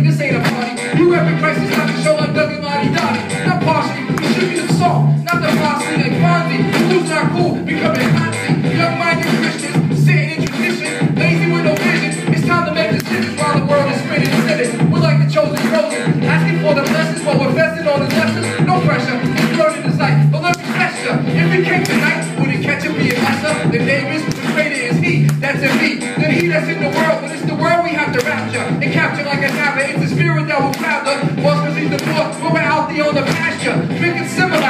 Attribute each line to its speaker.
Speaker 1: this ain't a party. You repping Christ is not the show like W. Lottie Dottie. Not partially, be the song, not the posse like Fonzie. Losing our cool, becoming Nazi. Young-minded Christians, sitting in tradition, lazy with no vision. It's time to make decisions while the world is spinning. We're like the chosen chosen, asking for the blessings, but we're vesting on the lessons. No pressure, he's learning his life, but let me. If it came tonight, would it catch him being lesser than Davis? The greater is he that's in me, The he that's in the world. But it's the spirit that will after was because he's the Lord. We were out the on the pasture, drinking similar.